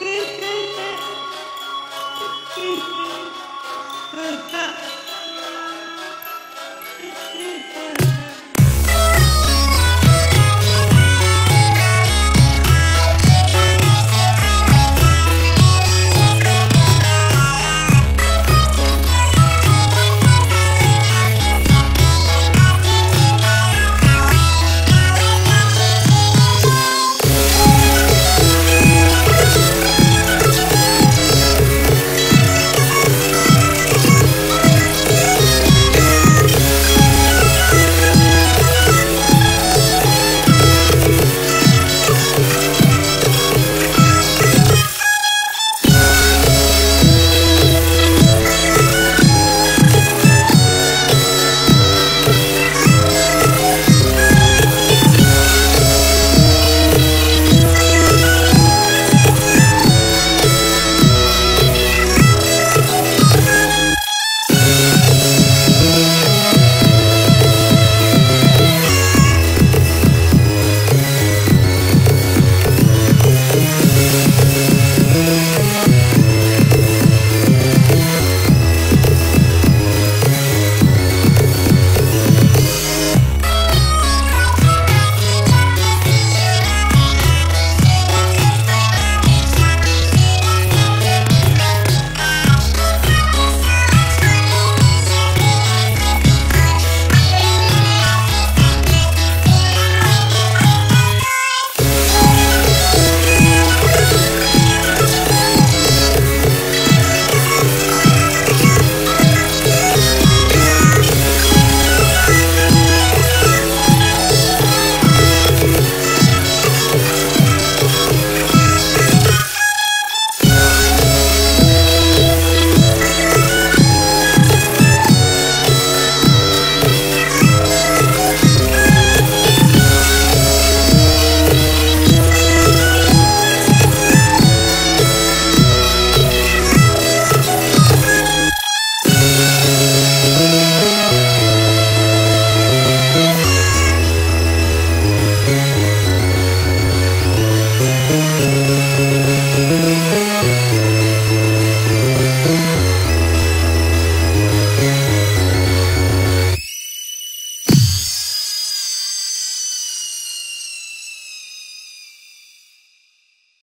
Ha ha ha!